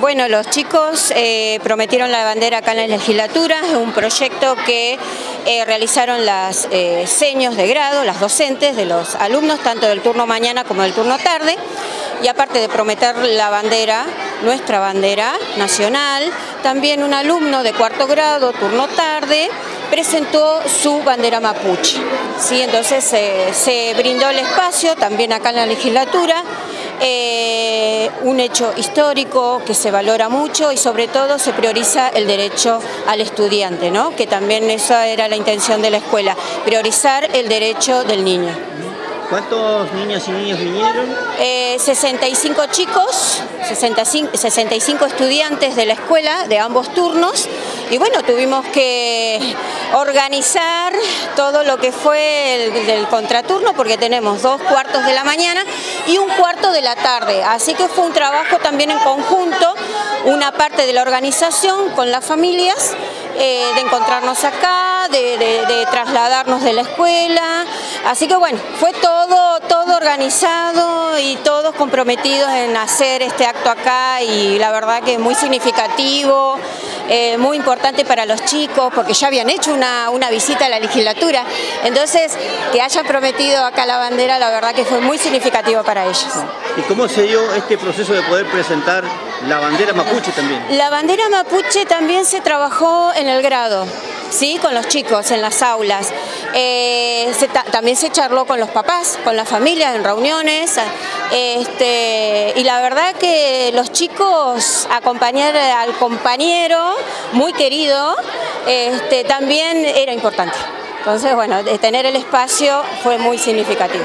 Bueno, los chicos eh, prometieron la bandera acá en la legislatura, es un proyecto que eh, realizaron las eh, seños de grado, las docentes de los alumnos, tanto del turno mañana como del turno tarde, y aparte de prometer la bandera, nuestra bandera nacional, también un alumno de cuarto grado, turno tarde, presentó su bandera mapuche. ¿sí? Entonces se brindó el espacio también acá en la legislatura, eh, un hecho histórico que se valora mucho y sobre todo se prioriza el derecho al estudiante, ¿no? que también esa era la intención de la escuela, priorizar el derecho del niño. ¿Cuántos niños y niños vinieron? 65 eh, chicos, 65, estudiantes de la escuela de ambos turnos y bueno, tuvimos que organizar todo lo que fue el, del contraturno porque tenemos dos cuartos de la mañana y un cuarto de la tarde, así que fue un trabajo también en conjunto, una parte de la organización con las familias, eh, de encontrarnos acá, de trasladarnos de la escuela, así que bueno, fue todo, todo organizado y todos comprometidos en hacer este acto acá y la verdad que es muy significativo, eh, muy importante para los chicos porque ya habían hecho una, una visita a la legislatura, entonces que hayan prometido acá la bandera la verdad que fue muy significativo para ellos. ¿Y cómo se dio este proceso de poder presentar la bandera mapuche también? La bandera mapuche también se trabajó en el grado. ¿Sí? con los chicos en las aulas. Eh, también se charló con los papás, con las familias en reuniones. Este, y la verdad que los chicos acompañar al compañero muy querido este, también era importante. Entonces, bueno, tener el espacio fue muy significativo.